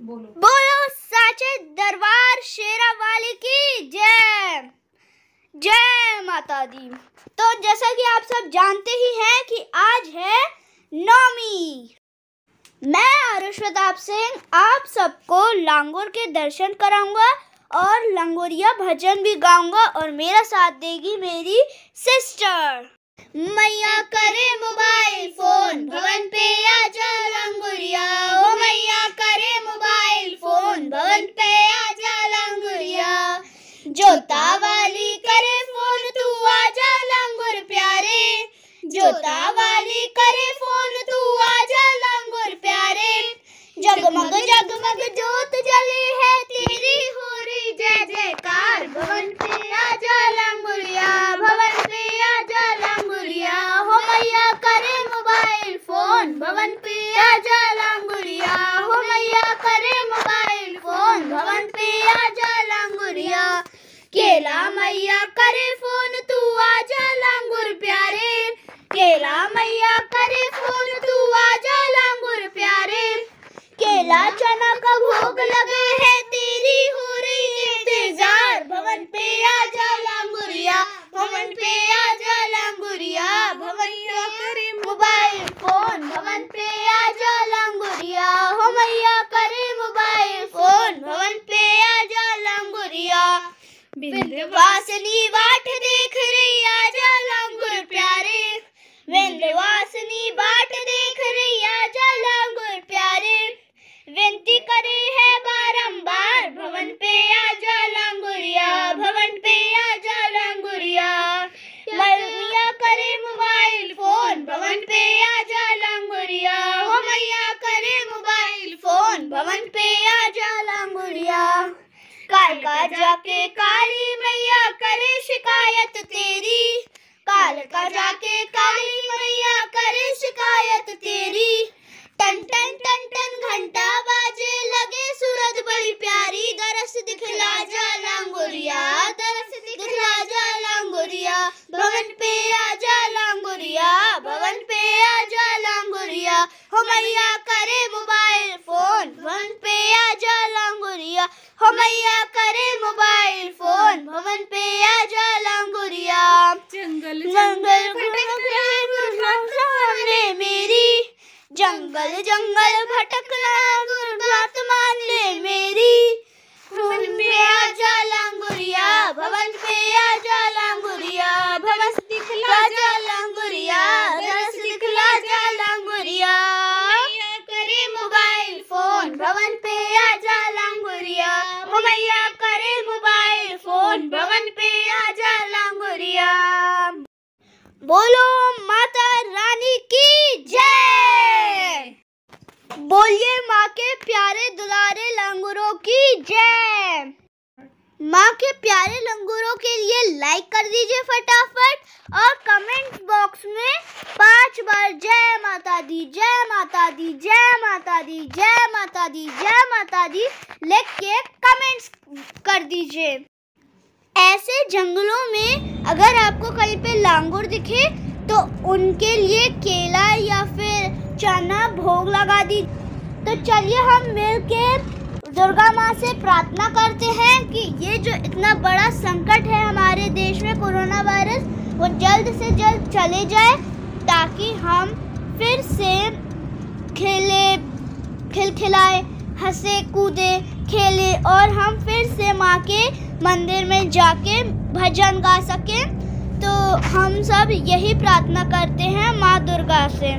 बोलो। बोलो, साचे दरबार शेरा वाली की जय। जय माता दी। तो जैसा कि आप सब जानते ही हैं कि आज है नौमी। मैं आरुष प्रताप सिंह आप सबको लांगोर के दर्शन कराऊँगा और लंगोरिया भजन भी गाऊँगा और मेरा साथ देगी मेरी सिस्टर। मैया करे मोबाइल फ़ोन, भवन पे आजा लंगुरिया ओ मैया, करे मोबाइल फ़ोन, भवन पे आजा लंगुरिया। जोता वाली करे फ़ोन, तू आजा लंगुर प्यारे। जोता वाली करे फ़ोन, तू आजा लंगुर प्यारे। जगमग जगमग, जोत जली है तेरी हो रही जय जयकार भवन पे आजा लंगुरिया भवन पे आजा लंगुरिया हो मैया करे मोबाइल फ़ोन भवन पे आजा लंगुरिया हो मैया करे मोबाइल फ़ोन भवन पे आजा लंगुरिया केला मैया करे फ़ोन, तू आजा लांगुर प्यारे। केला मैया करे फ़ोन, तू आजा लांगुर प्यारे। केला चना का भोग लगे है तेरी हो रही इंतज़ार। भवन पे आजा लांगुरिया, भवन पे आजा विंध्यवासिनी बाट काल का जाके काली मैया करे शिकायत तेरी। काल का जाके काली मैया करे शिकायत तेरी। टन टन टन टन घंटा बाजे लगे सूरज बड़ी प्यारी। दरस दिखला जा लांगुरिया, दरस दिखला जा लांगुरिया। भवन पे आ जा लांगुरिया, भवन पे आजा लांगुरिया। हो मैया करे मोबाइल मोबाइल फ़ोन भवन पे आजा लांगुरिया। बोलो, माता रानी की जय। बोलिए माँ के प्यारे दुलारे लंगूरों की जय। माँ के प्यारे लंगूरों के लिए लाइक कर दीजिए फटाफट और कमेंट बॉक्स में पाँच बार जय माता दी, जय माता दी, जय माता दी, जय माता दी, जय माता दी। लिख के कमेंट्स कर दीजिए। ऐसे जंगलों में अगर आपको कहीं पे लांगुर दिखे तो उनके लिए केला या फिर चना भोग लगा दी। तो चलिए हम मिलके दुर्गा माँ से प्रार्थना करते हैं कि ये जो इतना बड़ा संकट है हमारे देश में कोरोना वायरस, वो जल्द से जल्द चले जाए, ताकि हम फिर से खेले, खिलखिलाए। हंसे, कूदे, खेले और हम फिर से माँ के मंदिर में जाके भजन गा सकें। तो हम सब यही प्रार्थना करते हैं माँ दुर्गा से।